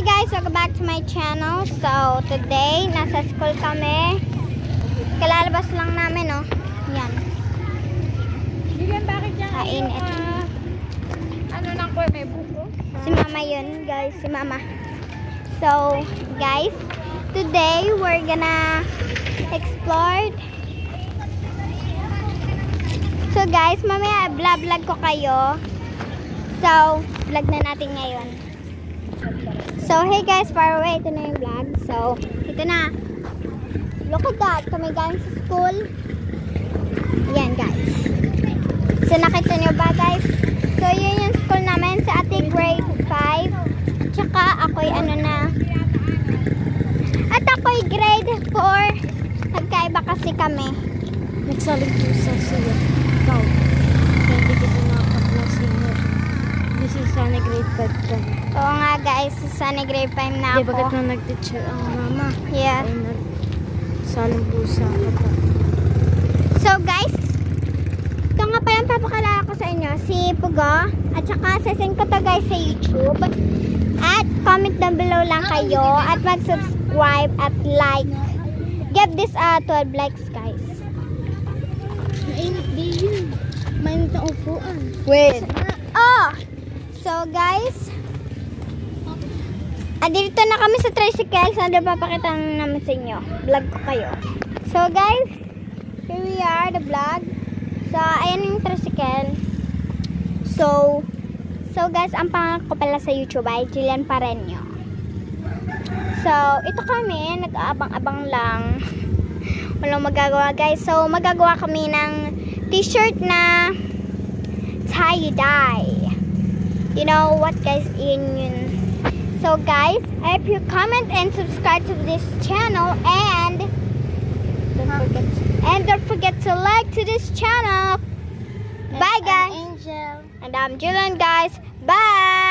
Hi guys, welcome back to my channel. So, today, nasa school kami. Kalalabas lang namin, oh. Yan. Bigyan bakit yan? Kainit. Ah, ano lang po, may buko? Si mama yun, guys. Si mama. So, guys, today, we're gonna explore. So, guys, mamaya, vlog-vlog ko kayo. So, vlog na natin ngayon. So, hey guys, far away. Ito na yung vlog. So, ito na. Look at that. Kami galing sa school. Yan, guys. So, nakita nyo ba, guys? So, yun yung school namin sa ate grade 5. Tsaka, ako'y ano na. At ako'y grade 4. Nagkaiba kasi kami. Nagsaling po sa siya. Ikaw. Sana 5 ka. Oo nga, guys. Sa grade 5 na Di bakit ako. na nag-teacher ang mama? Yeah. Ay nagsaling pusa pa. So guys, ito nga palang papakalala ko sa inyo, si Pugo, at saka sasend ko to guys sa YouTube. At comment down below lang kayo, at mag-subscribe at like. Give this uh, 12 likes guys. Mainit din yun. Mainit ang upuan. Wait. So guys, ah, dito na kami sa tricycle. So, papakita na naman sa inyo. Vlog ko kayo. So guys, here we are, the vlog. So, ayan yung tricycle. So, so guys, ang pangalan ko pala sa YouTube ay Jillian Pareño. So, ito kami, nag-aabang-abang lang. Walang magagawa guys. So, magagawa kami ng t-shirt na tie-dye. You know what guys, yun. So guys, I hope you comment and subscribe to this channel and don't forget and don't forget to like to this channel. Bye guys. Angel. And I'm Julian guys. Bye.